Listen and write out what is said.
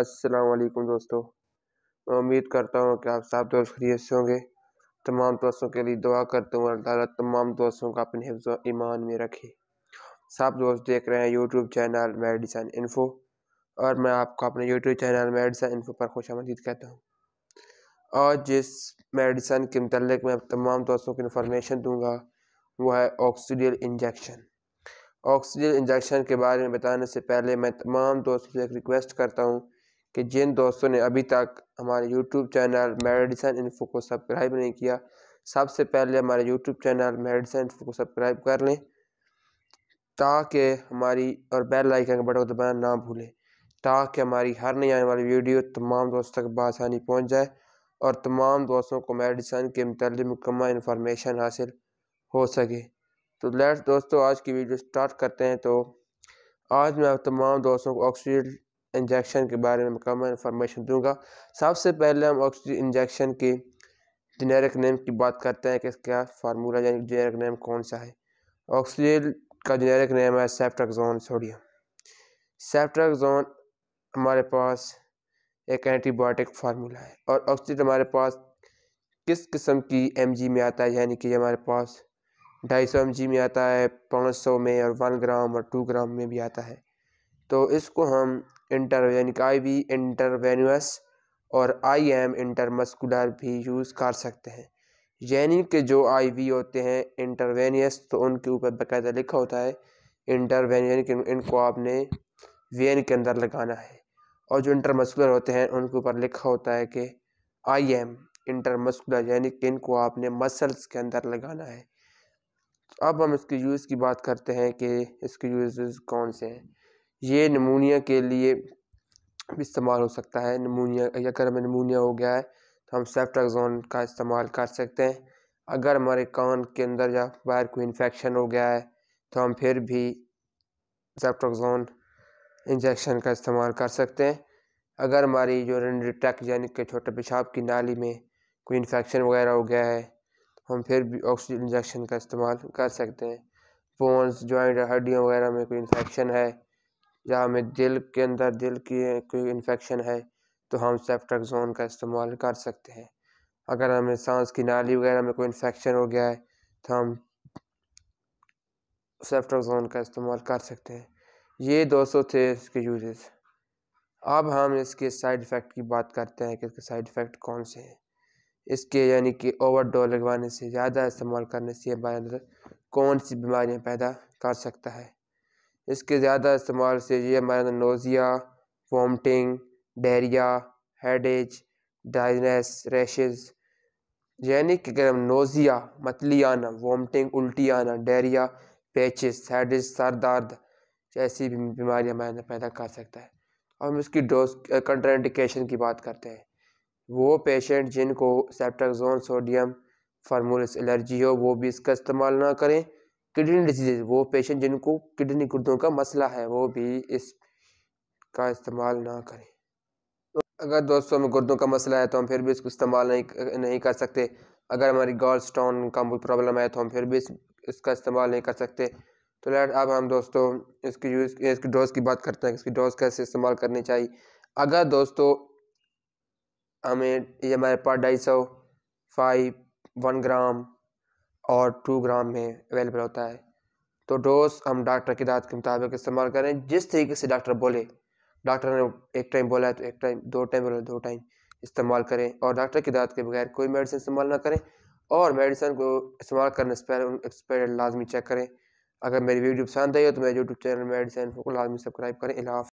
अस्सलाम वालेकुम दोस्तों, मैं उम्मीद करता हूँ कि आप सब दोस्त खरीद से होंगे। तमाम दोस्तों के लिए दुआ करता हूँ, अल्लाह तमाम दोस्तों का अपने हिफ्ज़ ईमान में रखे। सब दोस्त देख रहे हैं यूट्यूब चैनल मेडिसन इन्फो, और मैं आपको अपने यूट्यूब चैनल मेडिसन इन्फो पर खुश आमदीद कहता हूँ। और जिस मेडिसन के मतलब मैं तमाम दोस्तों को इन्फॉर्मेशन दूँगा वह है ऑक्सीडियल इंजेक्शन ऑक्सीजन इंजेक्शन के बारे में बताने से पहले मैं तमाम दोस्तों से एक रिक्वेस्ट करता हूँ कि जिन दोस्तों ने अभी तक हमारे यूट्यूब चैनल मेडिसन इन्फो को सब्सक्राइब नहीं किया, सबसे पहले हमारे यूट्यूब चैनल मेडिसन इन्फो को सब्सक्राइब कर लें, ताकि हमारी और बेल आइकन का बटन दबाना ना भूलें, ताकि हमारी हर नई आने वाली वीडियो तमाम दोस्तों तक बसानी पहुँच जाए और तमाम दोस्तों को मेडिसन के मतलब मुकम्मल इन्फॉर्मेशन हासिल हो सके। तो लेट्स दोस्तों आज की वीडियो स्टार्ट करते हैं। तो आज मैं तमाम दोस्तों को ऑक्सीजन इंजेक्शन के बारे में मुकम्मल इन्फॉर्मेशन दूँगा। सबसे पहले हम ऑक्सीजन इंजेक्शन के जेनेरिक नेम की बात करते हैं कि इसका फार्मूला यानी जेनेरिक नेम कौन सा है। ऑक्सीजन का जेनेरिक नेम है सेफ्ट्राक्जोन सोडियम सेफ्ट्राक्जोन हमारे पास एक एंटीबायोटिक फार्मूला है और ऑक्सीजन हमारे पास किस किस्म की एमजी में आता है, यानी कि हमारे पास ढाई सौ एम में आता है, पाँच सौ में और वन ग्राम और टू ग्राम में भी आता है। तो इसको हम इंटर यानी आई वी इंटरवेनुअस और आई एम इंटरमस्कुलर भी यूज़ कर सकते हैं। यानी कि जो आई वी होते हैं इंटरवेनियस तो उनके ऊपर बाकायदा लिखा होता है इंटरवेन यानी कि इनको आपने वेन के अंदर लगाना है। और जो इंटरमस्कुलर होते हैं, उनके ऊपर लिखा होता है कि आई एम इंटरमस्कुलर यानी कि इनको आपने मसल्स के अंदर लगाना है। अब हम इसके यूज़ की बात करते हैं कि इसके यूज़ कौन से हैं। ये नमूनिया के लिए इस्तेमाल हो सकता है। नमूनिया, अगर हमें नमूनिया हो गया है तो हम सेफ्टाजोन का इस्तेमाल कर सकते हैं। अगर हमारे कान के अंदर या बाहर कोई इन्फेक्शन हो गया है तो हम फिर भी सेफ्टाजोन इंजेक्शन का इस्तेमाल कर सकते हैं। अगर हमारी जो ट्रैक यानी कि छोटे पेशाब की नाली में कोई इन्फेक्शन वगैरह हो गया है हम फिर भी ऑक्सीजन इंजेक्शन का इस्तेमाल कर सकते हैं। बोन्स जॉइंट हड्डियों वगैरह में कोई इन्फेक्शन है, या हमें दिल के अंदर दिल की कोई इन्फेक्शन है तो हम सेफ्ट्राक्जोन का इस्तेमाल कर सकते हैं। अगर हमें सांस की नाली वगैरह में कोई इन्फेक्शन हो गया है तो हम सेफ्ट्राक्जोन का इस्तेमाल कर सकते हैं। ये दोस्तों थे इसके यूजेस अब हम इसके साइड इफ़ेक्ट की बात करते हैं कि इसके साइड इफ़ेक्ट कौन से हैं। इसके यानी कि ओवर डोज लगवाने से ज़्यादा इस्तेमाल करने से हमारे अंदर कौन सी बीमारियाँ पैदा कर सकता है। इसके ज़्यादा इस्तेमाल से ये हमारे अंदर nausea vomiting diarrhoea headache dizziness rashes यानी कि अगर हम नोज़िया मतली आना वॉमटिंग उल्टी आना डायरिया पैचेस हेडेज सर दर्द ऐसी बीमारियाँ हमारे अंदर पैदा कर सकता है। और हम इसकी डोज कंट्राइंडिकेशन की बात करते हैं। वो पेशेंट जिनको सेप्टाजोन सोडियम फार्मूलस एलर्जी हो वो भी इसका इस्तेमाल ना करें। किडनी डिज़ीज़ वो पेशेंट जिनको किडनी गुर्दों का मसला है वो भी इस का इस्तेमाल ना करें। तो अगर दोस्तों में गुर्दों का मसला है तो हम फिर भी इसको इस्तेमाल नहीं नहीं कर सकते। अगर हमारी गॉल स्टोन का कोई प्रॉब्लम है तो हम फिर भी इस, इसका इस्तेमाल नहीं कर सकते। तो लेट अब हम दोस्तों इसकी यूज़ इसकी डोज़ की बात करते हैं इसकी डोज़ कैसे इस्तेमाल करनी चाहिए। अगर दोस्तों हमें ये हमारे पास ढाई सौ फाइव वन ग्राम और टू ग्राम में अवेलेबल होता है। तो डोज हम डॉक्टर की दाद के मुताबिक इस्तेमाल करें। जिस तरीके से डॉक्टर बोले डॉक्टर ने एक टाइम बोला है तो एक टाइम दो टाइम बोला दो टाइम इस्तेमाल करें और डॉक्टर की दाद के बगैर कोई मेडिसिन इस्तेमाल ना करें और मेडिसिन को इस्तेमाल करने से पहले एक्सपायर लाजमी चेक करें। अगर मेरी वीडियो पसंद आई हो तो मेरे यूट्यूब चैनल मेडिसिन को लाजमी सब्सक्राइब करें। इलाफ